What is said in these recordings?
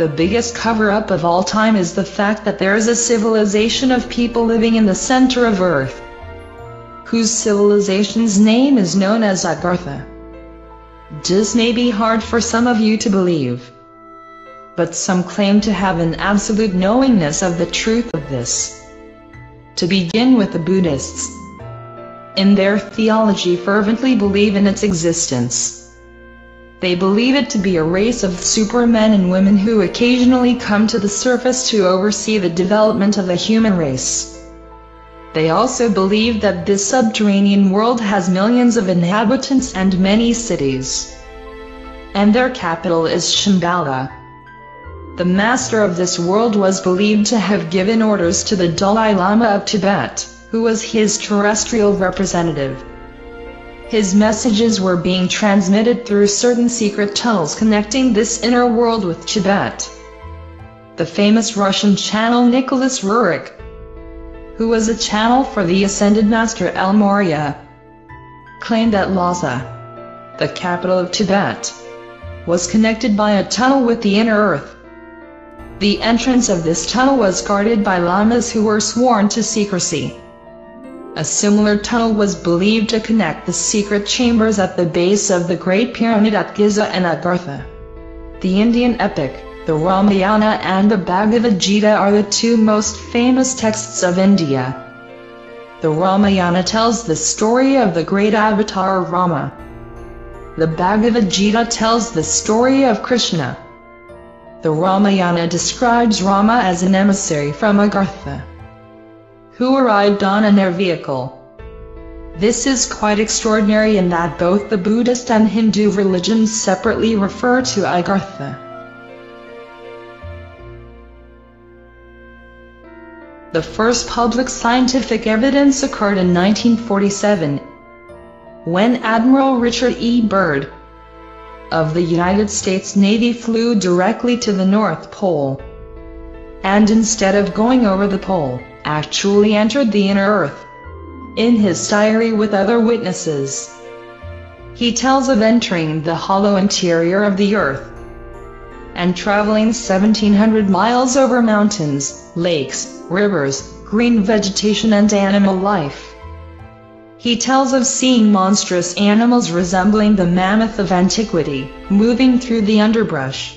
The biggest cover-up of all time is the fact that there is a civilization of people living in the center of Earth, whose civilization's name is known as Agartha. This may be hard for some of you to believe, but some claim to have an absolute knowingness of the truth of this. To begin with the Buddhists, in their theology fervently believe in its existence. They believe it to be a race of supermen and women who occasionally come to the surface to oversee the development of the human race. They also believe that this subterranean world has millions of inhabitants and many cities. And their capital is Shambhala. The master of this world was believed to have given orders to the Dalai Lama of Tibet, who was his terrestrial representative. His messages were being transmitted through certain secret tunnels connecting this inner world with Tibet. The famous Russian channel Nicholas Roerich, who was a channel for the Ascended Master El Moria, claimed that Lhasa, the capital of Tibet, was connected by a tunnel with the inner earth. The entrance of this tunnel was guarded by lamas who were sworn to secrecy. A similar tunnel was believed to connect the secret chambers at the base of the Great Pyramid at Giza and Agartha. The Indian epic, the Ramayana and the Bhagavad Gita are the two most famous texts of India. The Ramayana tells the story of the great avatar Rama. The Bhagavad Gita tells the story of Krishna. The Ramayana describes Rama as an emissary from Agartha who arrived on an air vehicle. This is quite extraordinary in that both the Buddhist and Hindu religions separately refer to Agartha. The first public scientific evidence occurred in 1947, when Admiral Richard E. Byrd of the United States Navy flew directly to the North Pole, and instead of going over the pole, actually entered the inner earth. In his diary with other witnesses, he tells of entering the hollow interior of the earth and traveling 1700 miles over mountains, lakes, rivers, green vegetation and animal life. He tells of seeing monstrous animals resembling the mammoth of antiquity, moving through the underbrush.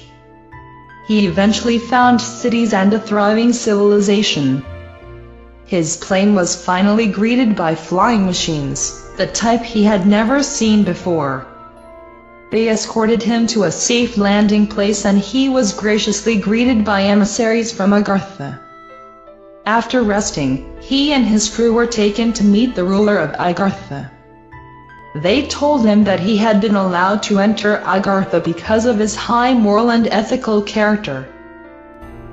He eventually found cities and a thriving civilization. His plane was finally greeted by flying machines, the type he had never seen before. They escorted him to a safe landing place and he was graciously greeted by emissaries from Agartha. After resting, he and his crew were taken to meet the ruler of Agartha. They told him that he had been allowed to enter Agartha because of his high moral and ethical character.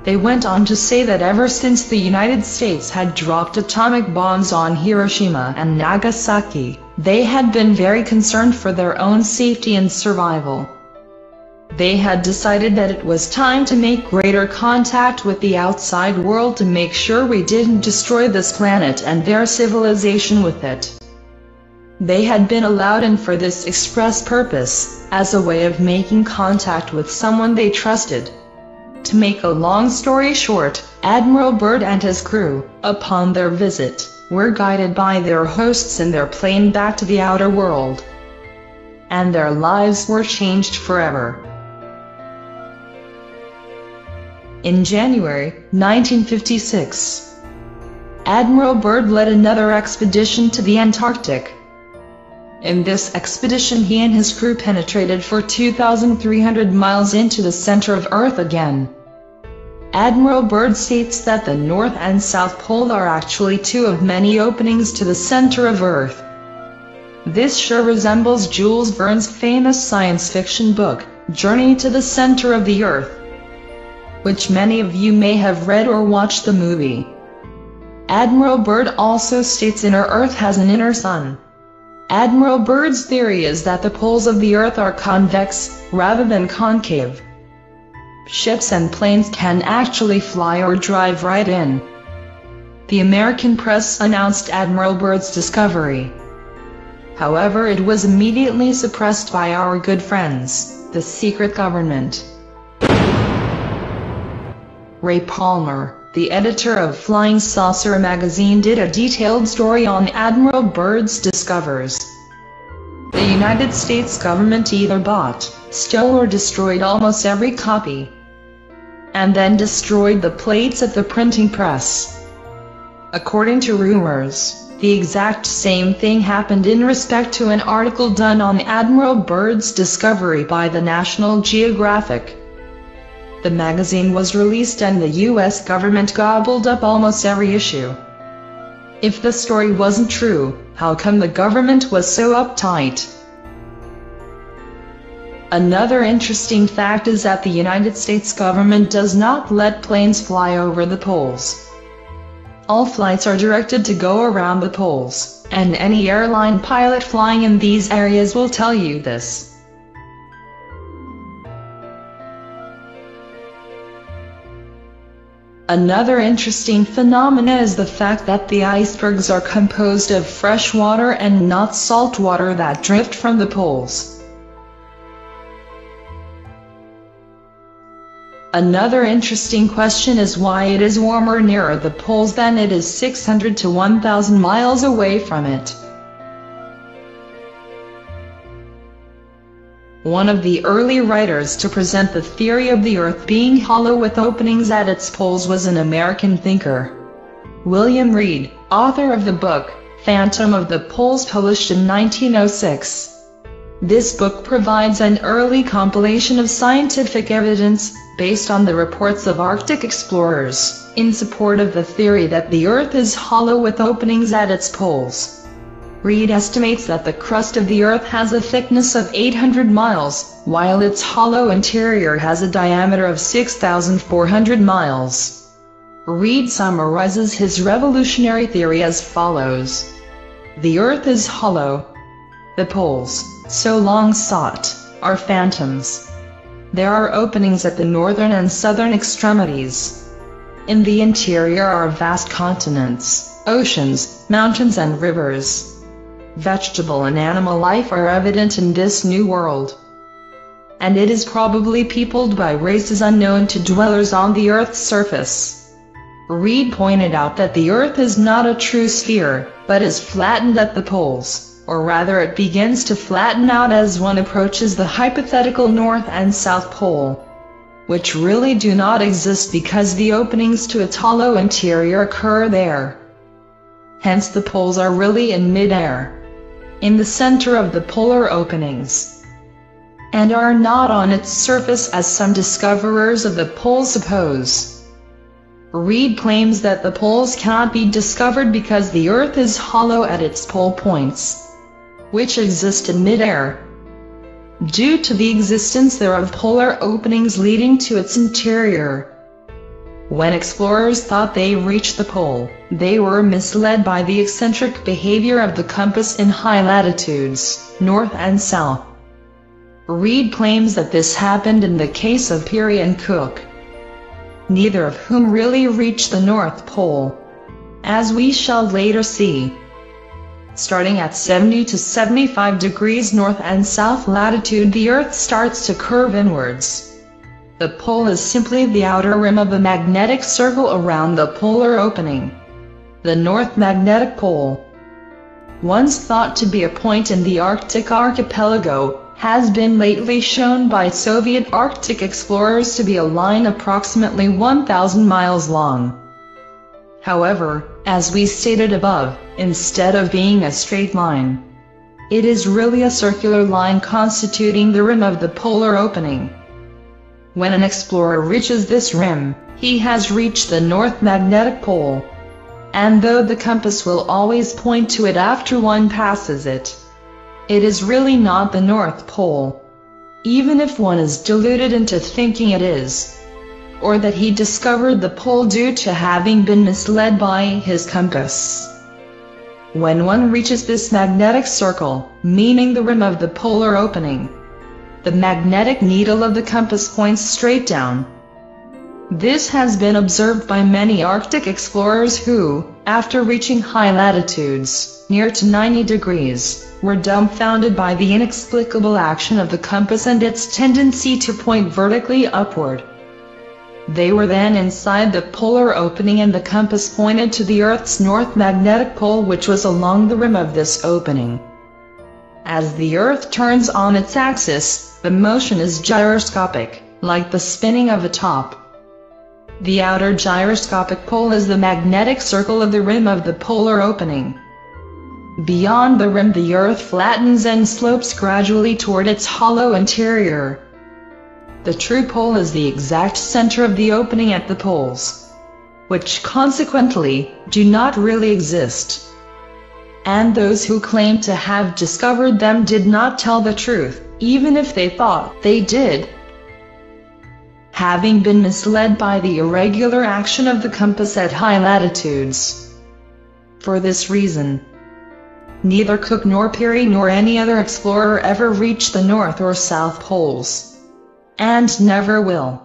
They went on to say that ever since the United States had dropped atomic bombs on Hiroshima and Nagasaki, they had been very concerned for their own safety and survival. They had decided that it was time to make greater contact with the outside world to make sure we didn't destroy this planet and their civilization with it. They had been allowed in for this express purpose, as a way of making contact with someone they trusted. To make a long story short, Admiral Byrd and his crew, upon their visit, were guided by their hosts in their plane back to the outer world. And their lives were changed forever. In January 1956, Admiral Byrd led another expedition to the Antarctic. In this expedition he and his crew penetrated for 2,300 miles into the center of Earth again. Admiral Byrd states that the North and South Pole are actually two of many openings to the center of Earth. This sure resembles Jules Verne's famous science fiction book, Journey to the Center of the Earth, which many of you may have read or watched the movie. Admiral Byrd also states inner Earth has an inner sun. Admiral Byrd's theory is that the poles of the Earth are convex, rather than concave. Ships and planes can actually fly or drive right in. The American press announced Admiral Byrd's discovery. However it was immediately suppressed by our good friends, the secret government. Ray Palmer, the editor of Flying Saucer magazine did a detailed story on Admiral Byrd's discoveries. The United States government either bought, stole or destroyed almost every copy, and then destroyed the plates at the printing press. According to rumors, the exact same thing happened in respect to an article done on Admiral Byrd's discovery by the National Geographic. The magazine was released and the US government gobbled up almost every issue. If the story wasn't true, how come the government was so uptight? Another interesting fact is that the United States government does not let planes fly over the poles. All flights are directed to go around the poles, and any airline pilot flying in these areas will tell you this. Another interesting phenomena is the fact that the icebergs are composed of fresh water and not salt water that drift from the poles. Another interesting question is why it is warmer nearer the poles than it is 600 to 1000 miles away from it. One of the early writers to present the theory of the Earth being hollow with openings at its poles was an American thinker. William Reed, author of the book, Phantom of the Poles published in 1906. This book provides an early compilation of scientific evidence, based on the reports of Arctic explorers, in support of the theory that the Earth is hollow with openings at its poles. Reed estimates that the crust of the Earth has a thickness of 800 miles, while its hollow interior has a diameter of 6,400 miles. Reed summarizes his revolutionary theory as follows. The Earth is hollow. The poles, so long sought, are phantoms. There are openings at the northern and southern extremities. In the interior are vast continents, oceans, mountains and rivers. Vegetable and animal life are evident in this new world. And it is probably peopled by races unknown to dwellers on the Earth's surface. Reed pointed out that the Earth is not a true sphere, but is flattened at the poles or rather it begins to flatten out as one approaches the hypothetical North and South Pole, which really do not exist because the openings to its hollow interior occur there. Hence the poles are really in mid-air, in the center of the polar openings, and are not on its surface as some discoverers of the poles suppose. Reed claims that the poles cannot be discovered because the Earth is hollow at its pole points which exist in midair. Due to the existence there of polar openings leading to its interior. When explorers thought they reached the pole, they were misled by the eccentric behavior of the compass in high latitudes, north and south. Reed claims that this happened in the case of Peary and Cook, neither of whom really reached the North Pole. As we shall later see, Starting at 70 to 75 degrees north and south latitude the Earth starts to curve inwards. The pole is simply the outer rim of a magnetic circle around the polar opening. The North Magnetic Pole, once thought to be a point in the Arctic archipelago, has been lately shown by Soviet Arctic explorers to be a line approximately 1,000 miles long. However, as we stated above, instead of being a straight line, it is really a circular line constituting the rim of the polar opening. When an explorer reaches this rim, he has reached the North Magnetic Pole. And though the compass will always point to it after one passes it, it is really not the North Pole. Even if one is deluded into thinking it is or that he discovered the pole due to having been misled by his compass. When one reaches this magnetic circle, meaning the rim of the polar opening, the magnetic needle of the compass points straight down. This has been observed by many Arctic explorers who, after reaching high latitudes, near to 90 degrees, were dumbfounded by the inexplicable action of the compass and its tendency to point vertically upward. They were then inside the polar opening and the compass pointed to the Earth's north magnetic pole which was along the rim of this opening. As the Earth turns on its axis, the motion is gyroscopic, like the spinning of a top. The outer gyroscopic pole is the magnetic circle of the rim of the polar opening. Beyond the rim the Earth flattens and slopes gradually toward its hollow interior. The true pole is the exact center of the opening at the poles, which consequently do not really exist. And those who claim to have discovered them did not tell the truth, even if they thought they did. Having been misled by the irregular action of the compass at high latitudes. For this reason, neither Cook nor Peary nor any other explorer ever reached the North or South Poles and never will.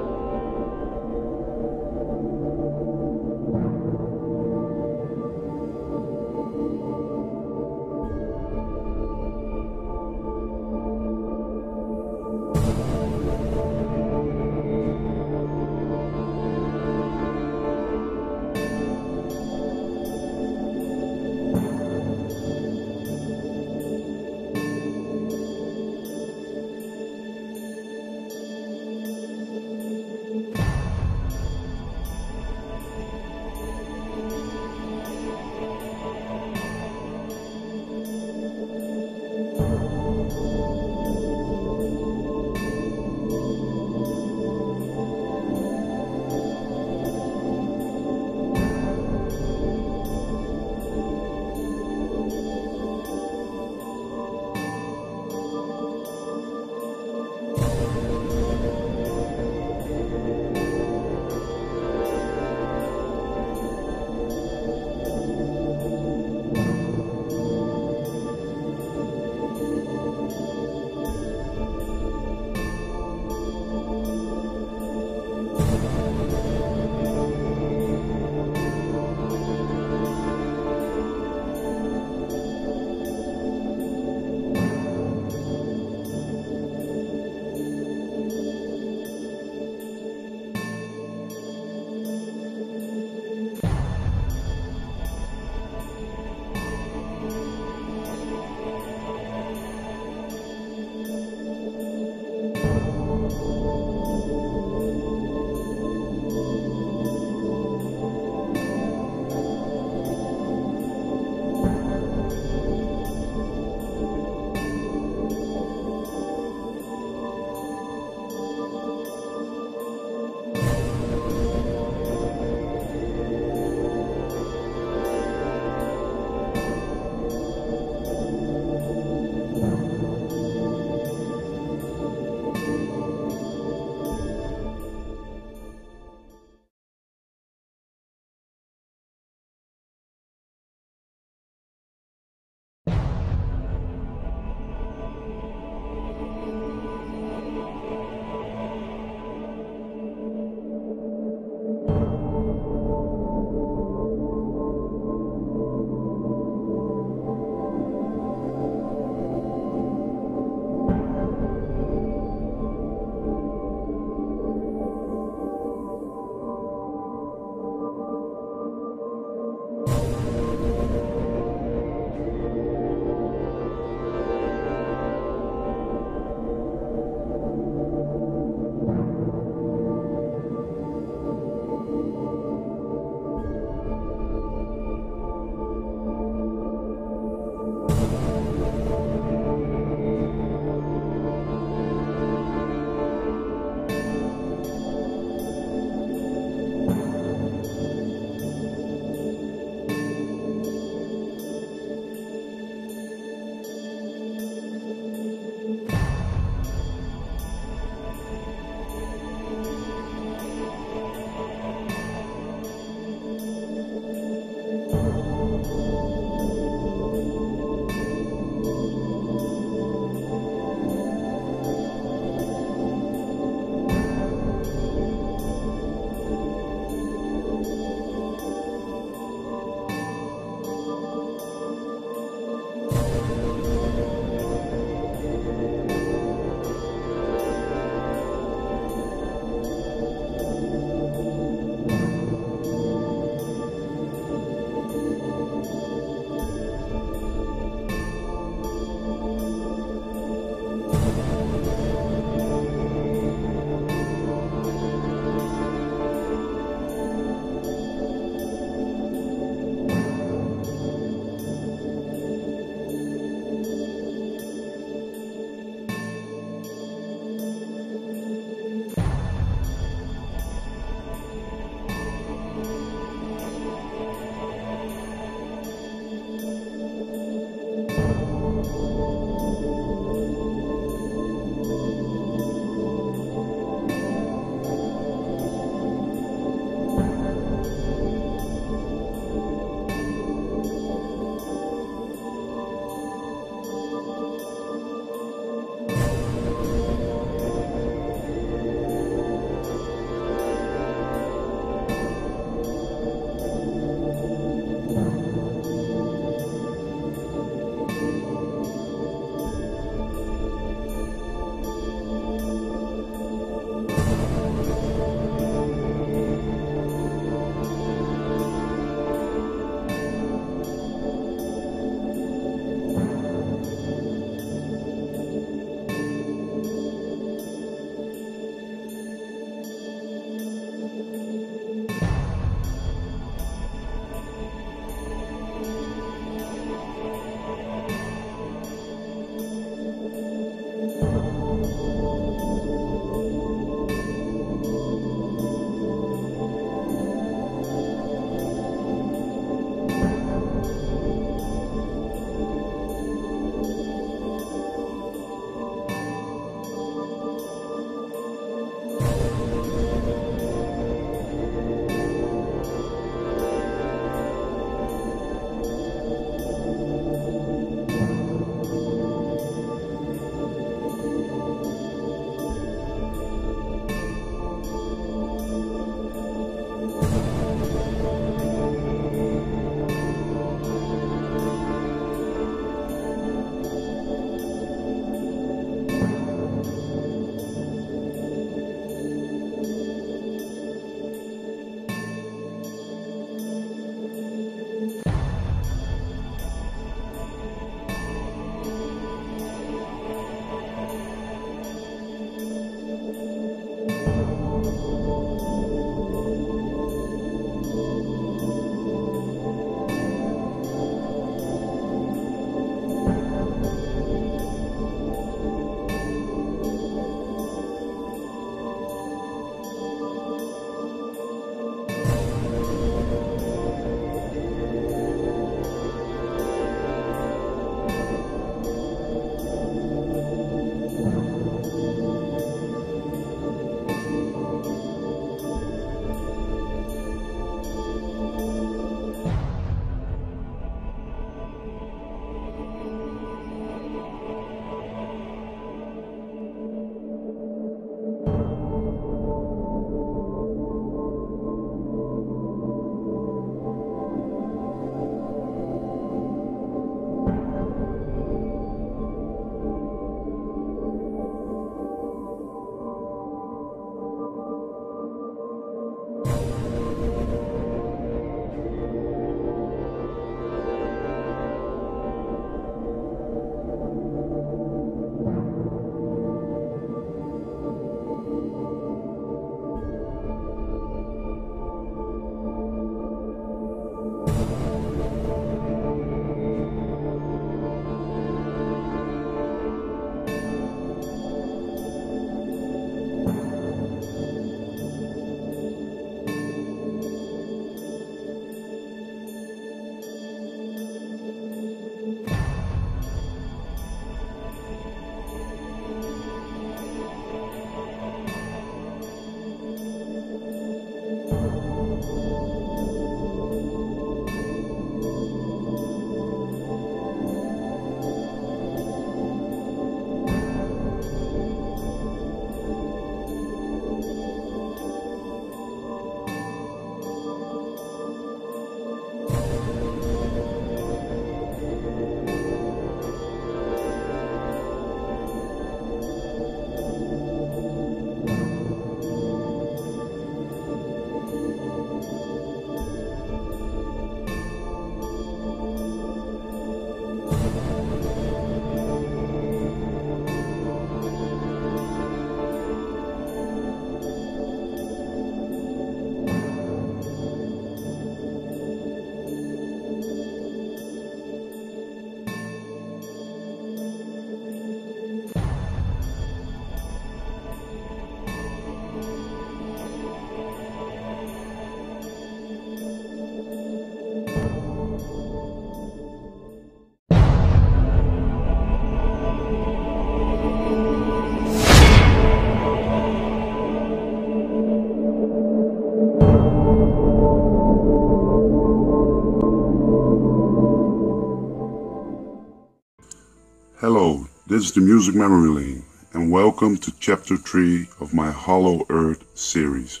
This is the Music Memory Lane, and welcome to Chapter 3 of my Hollow Earth series.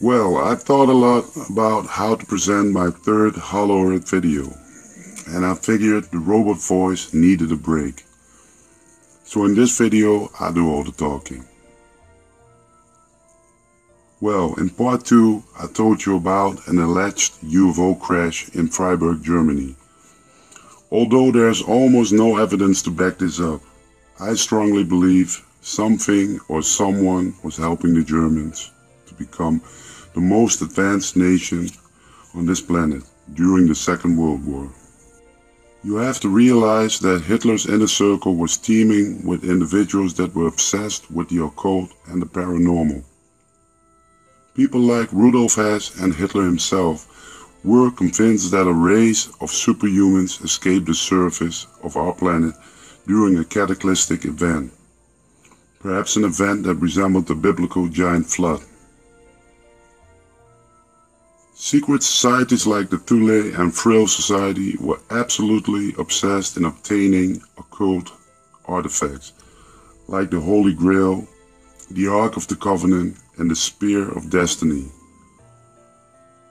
Well, I thought a lot about how to present my third Hollow Earth video, and I figured the robot voice needed a break. So in this video, I do all the talking. Well, in part 2, I told you about an alleged UFO crash in Freiburg, Germany Although there's almost no evidence to back this up, I strongly believe something or someone was helping the Germans to become the most advanced nation on this planet during the Second World War. You have to realize that Hitler's inner circle was teeming with individuals that were obsessed with the occult and the paranormal. People like Rudolf Hess and Hitler himself were convinced that a race of superhumans escaped the surface of our planet during a cataclysmic event, perhaps an event that resembled the biblical giant flood. Secret societies like the Thule and Vril Society were absolutely obsessed in obtaining occult artifacts, like the Holy Grail, the Ark of the Covenant, and the Spear of Destiny.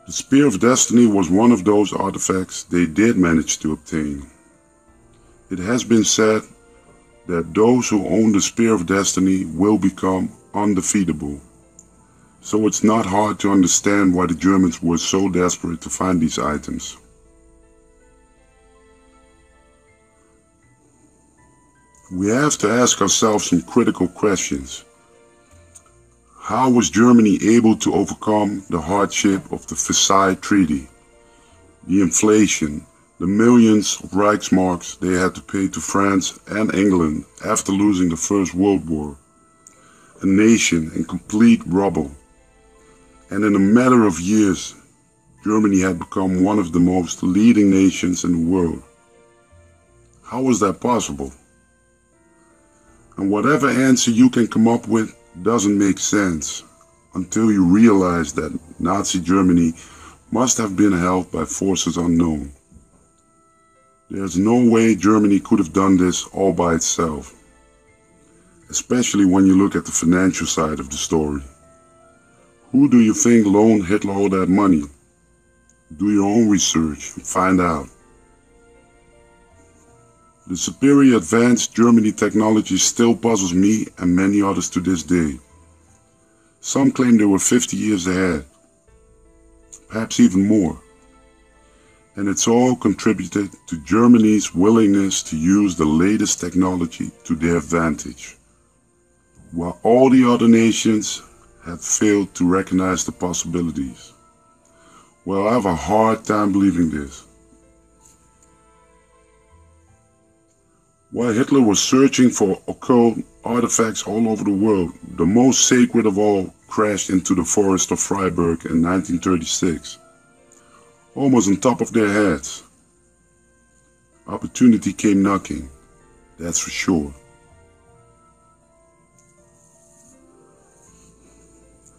The Spear of Destiny was one of those artifacts they did manage to obtain. It has been said that those who own the Spear of Destiny will become undefeatable. So it's not hard to understand why the Germans were so desperate to find these items. We have to ask ourselves some critical questions. How was Germany able to overcome the hardship of the Versailles Treaty, the inflation, the millions of Reichsmarks they had to pay to France and England after losing the First World War? A nation in complete rubble. And in a matter of years, Germany had become one of the most leading nations in the world. How was that possible? And whatever answer you can come up with, doesn't make sense until you realize that Nazi Germany must have been held by forces unknown. There's no way Germany could have done this all by itself, especially when you look at the financial side of the story. Who do you think loaned Hitler all that money? Do your own research and find out. The superior advanced Germany technology still puzzles me and many others to this day. Some claim they were 50 years ahead, perhaps even more. And it's all contributed to Germany's willingness to use the latest technology to their advantage, while all the other nations have failed to recognize the possibilities. Well, I have a hard time believing this. While Hitler was searching for occult artifacts all over the world, the most sacred of all crashed into the forest of Freiburg in 1936, almost on top of their heads. Opportunity came knocking, that's for sure.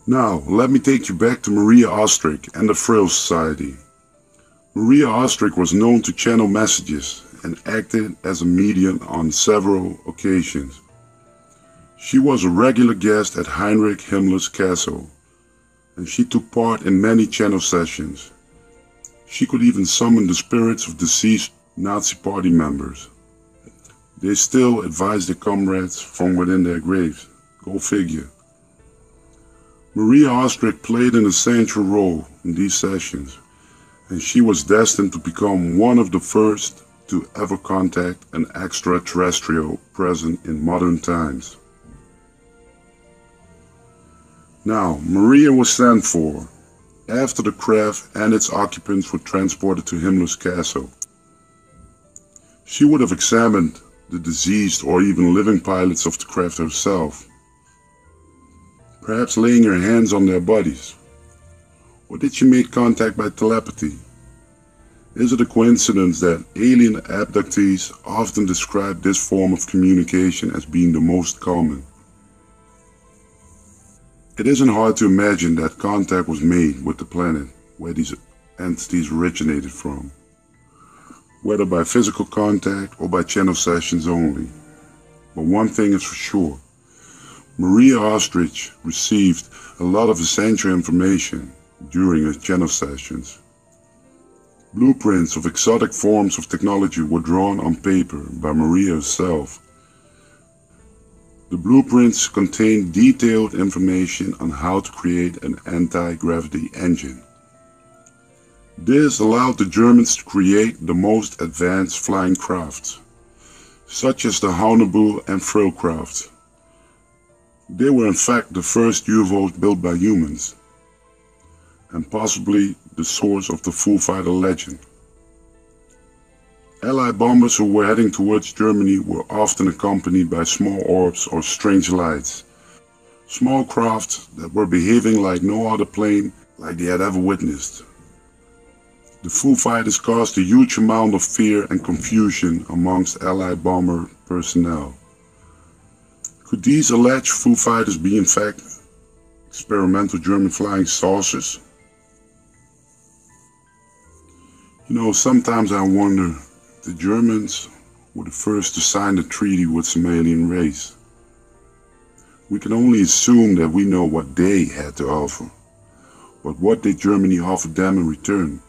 Now, let me take you back to Maria Orsic and the Vril Society. Maria Orsic was known to channel messages and acted as a medium on several occasions. She was a regular guest at Heinrich Himmler's castle, and she took part in many channel sessions. She could even summon the spirits of deceased Nazi party members. They still advise their comrades from within their graves. Go figure. Maria Orsic played an essential role in these sessions, and she was destined to become one of the first to ever contact an extraterrestrial present in modern times. Now, Maria was sent for after the craft and its occupants were transported to Himmler's castle. She would have examined the deceased or even living pilots of the craft herself, perhaps laying her hands on their bodies. Or did she make contact by telepathy? Is it a coincidence that alien abductees often describe this form of communication as being the most common? It isn't hard to imagine that contact was made with the planet where these entities originated from. whether by physical contact or by channel sessions only. But one thing is for sure. Maria Orsic received a lot of essential information during her channel sessions. Blueprints of exotic forms of technology were drawn on paper by Maria herself. The blueprints contained detailed information on how to create an anti-gravity engine. This allowed the Germans to create the most advanced flying crafts, such as the Haunebu and Vrilcraft. They were in fact the first UFOs built by humans, and possibly the source of the Foo Fighter legend. Allied bombers who were heading towards Germany were often accompanied by small orbs or strange lights. Small crafts that were behaving like no other plane like they had ever witnessed. The Foo Fighters caused a huge amount of fear and confusion amongst Allied bomber personnel. Could these alleged Foo Fighters be in fact experimental German flying saucers? You know, sometimes I wonder the Germans were the first to sign the treaty with some alien race. We can only assume that we know what they had to offer, but what did Germany offer them in return?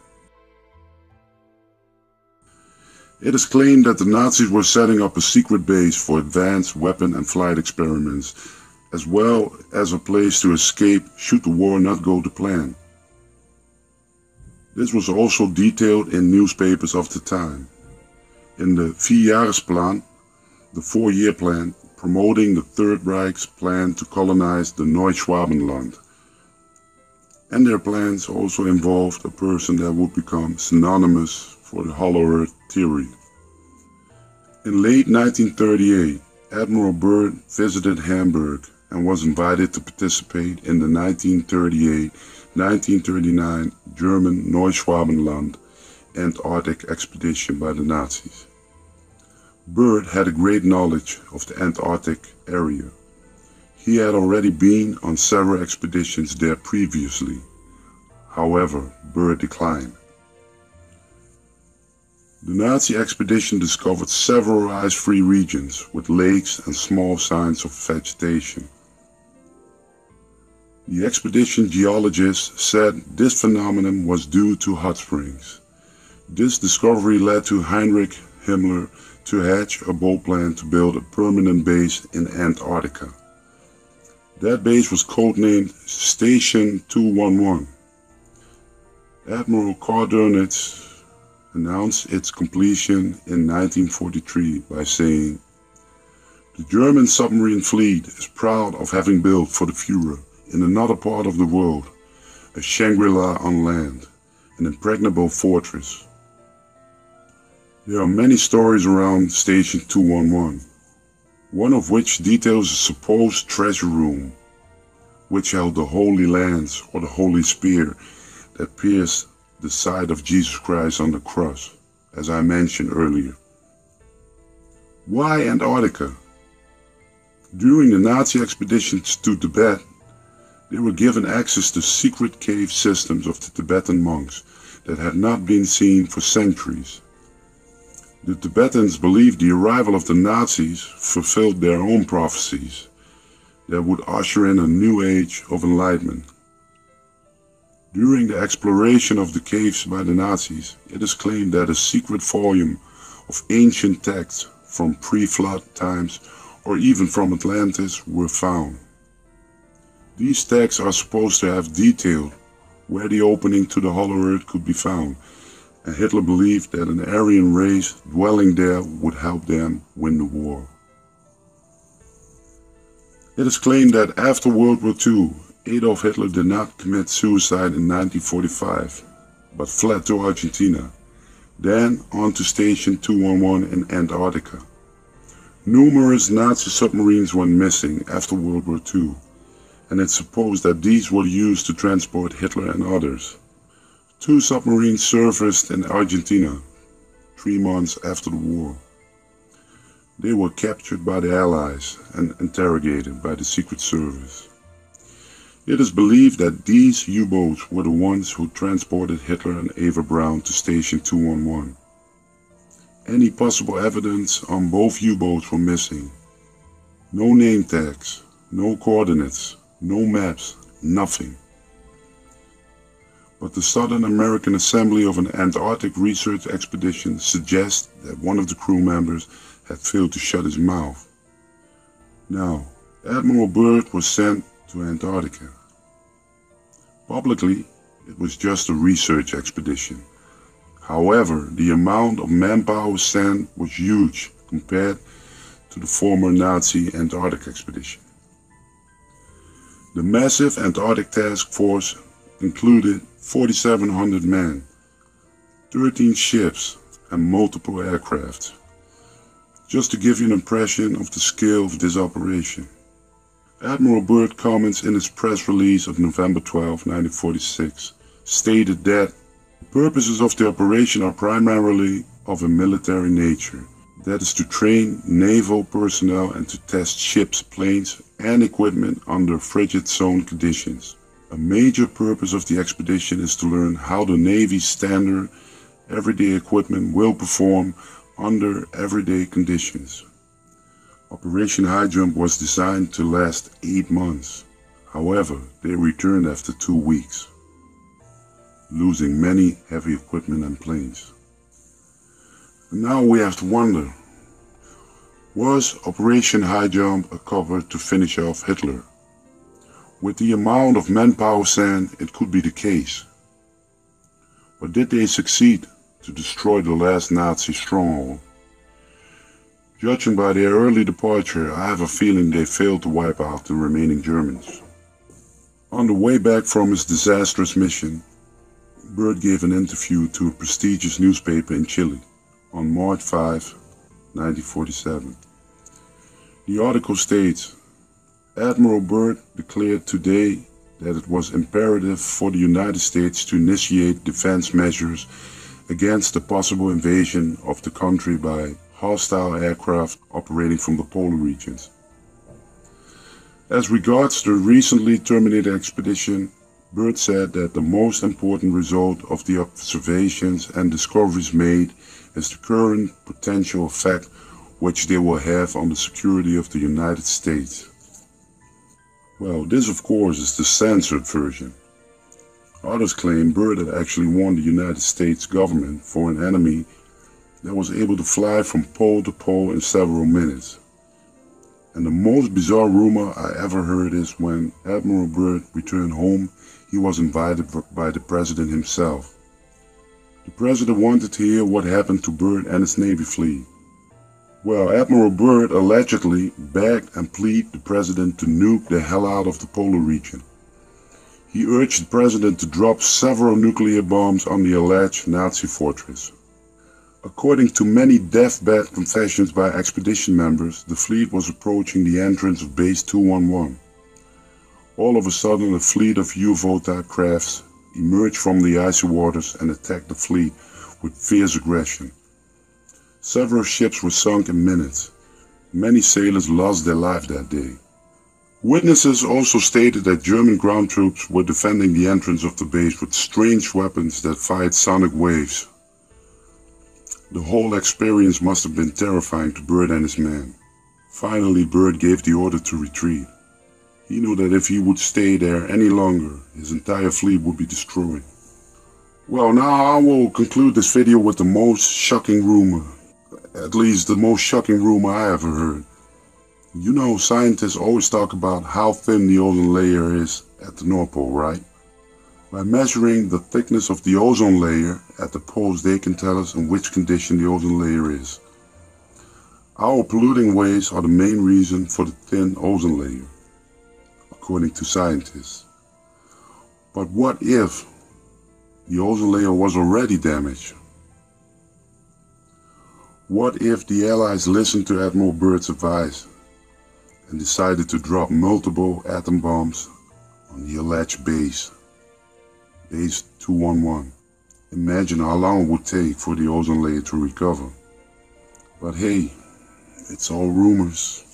It is claimed that the Nazis were setting up a secret base for advanced weapon and flight experiments, as well as a place to escape should the war not go to plan. This was also detailed in newspapers of the time. In the Vierjahresplan, the four-year plan, promoting the Third Reich's plan to colonize the Neuschwabenland. And their plans also involved a person that would become synonymous for the Hollow Earth theory. In late 1938, Admiral Byrd visited Hamburg and was invited to participate in the 1938-1939 German Neuschwabenland Antarctic expedition by the Nazis. Byrd had a great knowledge of the Antarctic area. He had already been on several expeditions there previously. However, Byrd declined. The Nazi expedition discovered several ice-free regions with lakes and small signs of vegetation. The expedition geologists said this phenomenon was due to hot springs. This discovery led to Heinrich Himmler to hatch a bold plan to build a permanent base in Antarctica. That base was codenamed Station 211. Admiral Karl Dönitz announced its completion in 1943 by saying, The German submarine fleet is proud of having built for the Fuhrer in another part of the world, a Shangri-La on land, an impregnable fortress. There are many stories around Station 211, one of which details a supposed treasure room, which held the Holy Lance or the Holy Spear that pierced the side of Jesus Christ on the cross, as I mentioned earlier. Why Antarctica? During the Nazi expeditions to Tibet, they were given access to secret cave systems of the Tibetan monks that had not been seen for centuries. The Tibetans believed the arrival of the Nazis fulfilled their own prophecies that would usher in a new age of enlightenment. During the exploration of the caves by the Nazis, it is claimed that a secret volume of ancient texts from pre-flood times or even from Atlantis were found. These texts are supposed to have detailed where the opening to the Hollow Earth could be found, and Hitler believed that an Aryan race dwelling there would help them win the war. It is claimed that after World War II, Adolf Hitler did not commit suicide in 1945, but fled to Argentina, then on to Station 211 in Antarctica. Numerous Nazi submarines went missing after World War II and it's supposed that these were used to transport Hitler and others. Two submarines surfaced in Argentina three months after the war. They were captured by the Allies and interrogated by the Secret Service. It is believed that these U-boats were the ones who transported Hitler and Eva Braun to Station 211. Any possible evidence on both U-boats were missing. No name tags, no coordinates, no maps, nothing. But the Southern American Assembly of an Antarctic research expedition suggests that one of the crew members had failed to shut his mouth. Now, Admiral Byrd was sent to Antarctica. Publicly, it was just a research expedition. However, the amount of manpower sent was huge compared to the former Nazi Antarctic expedition. The massive Antarctic task force included 4,700 men, 13 ships, and multiple aircraft. Just to give you an impression of the scale of this operation. Admiral Byrd comments in his press release of November 12, 1946, stated that the purposes of the operation are primarily of a military nature. That is to train naval personnel and to test ships, planes, and equipment under frigid zone conditions. A major purpose of the expedition is to learn how the Navy's standard everyday equipment will perform under everyday conditions. Operation High Jump was designed to last eight months. However, they returned after two weeks, losing many heavy equipment and planes. Now we have to wonder, was Operation High Jump a cover to finish off Hitler? With the amount of manpower sent, it could be the case. But did they succeed to destroy the last Nazi stronghold? Judging by their early departure, I have a feeling they failed to wipe out the remaining Germans. On the way back from his disastrous mission, Byrd gave an interview to a prestigious newspaper in Chile on March 5, 1947. The article states, Admiral Byrd declared today that it was imperative for the United States to initiate defense measures against the possible invasion of the country by hostile aircraft operating from the polar regions. As regards the recently terminated expedition, Byrd said that the most important result of the observations and discoveries made is the current potential effect which they will have on the security of the United States. Well, this of course is the censored version. Others claim Byrd had actually warned the United States government for an enemy that was able to fly from pole to pole in several minutes. And the most bizarre rumor I ever heard is when Admiral Byrd returned home, he was invited by the president himself. The president wanted to hear what happened to Byrd and his Navy fleet. Well, Admiral Byrd allegedly begged and pleaded the president to nuke the hell out of the polar region. He urged the president to drop several nuclear bombs on the alleged Nazi fortress. According to many deathbed confessions by expedition members, the fleet was approaching the entrance of Base 211. All of a sudden, a fleet of U-boat-type crafts emerged from the icy waters and attacked the fleet with fierce aggression. Several ships were sunk in minutes. Many sailors lost their life that day. Witnesses also stated that German ground troops were defending the entrance of the base with strange weapons that fired sonic waves. The whole experience must have been terrifying to Byrd and his men. Finally, Byrd gave the order to retreat. He knew that if he would stay there any longer, his entire fleet would be destroyed. Well, now I will conclude this video with the most shocking rumor. At least the most shocking rumor I ever heard. You know, scientists always talk about how thin the ozone layer is at the North Pole, right? By measuring the thickness of the ozone layer at the poles, they can tell us in which condition the ozone layer is. Our polluting waste are the main reason for the thin ozone layer, according to scientists. But what if the ozone layer was already damaged? What if the Allies listened to Admiral Byrd's advice and decided to drop multiple atom bombs on the alleged base? Base 211. Imagine how long it would take for the ozone layer to recover. But hey, it's all rumors.